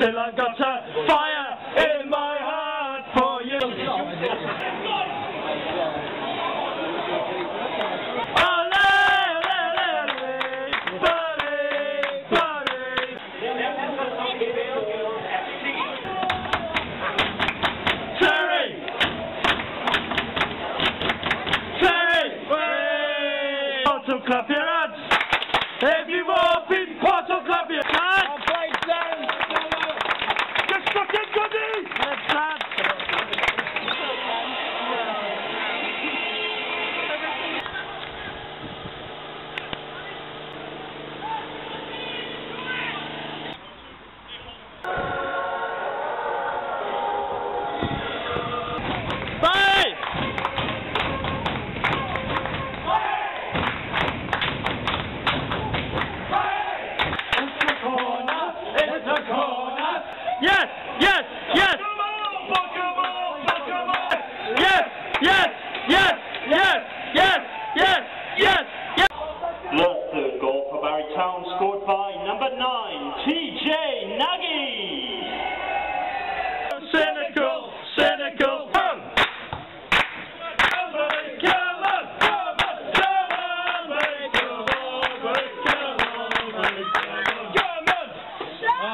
till I've got a fire in my heart for you. Clap your hands! If you Bob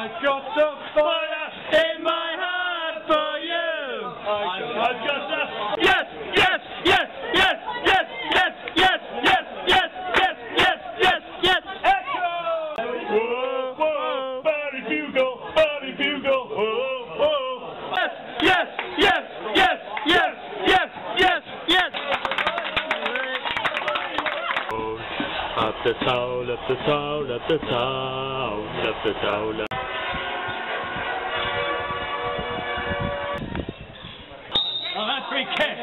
I've got the fire in my heart for you. I've got the yes, yes, yes, yes, yes, yes, yes, yes, yes, yes, yes, yes, yes. Echo. Whoa, whoa, Barry Bugle, Barry Bugle. Whoa, whoa. Yes, yes, yes, yes, yes, yes, yes, yes. Up the town, up the town, up the town, up the town. church